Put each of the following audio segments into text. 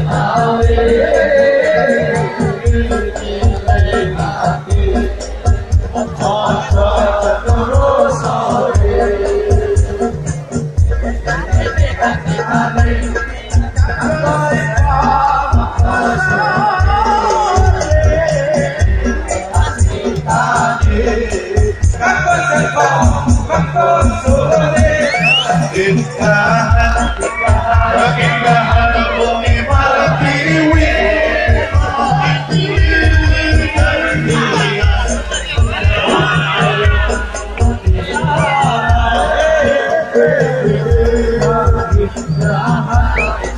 Oh, I.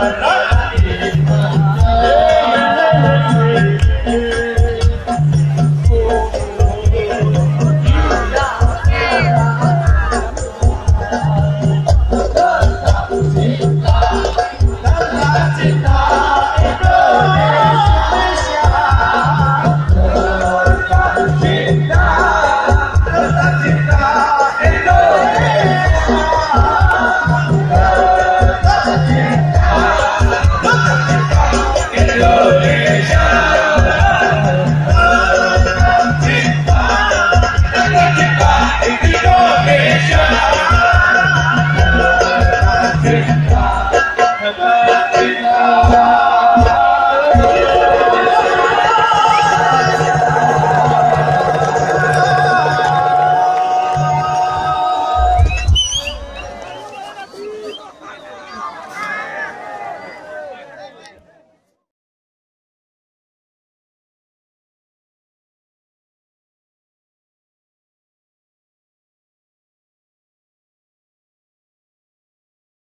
Yeah.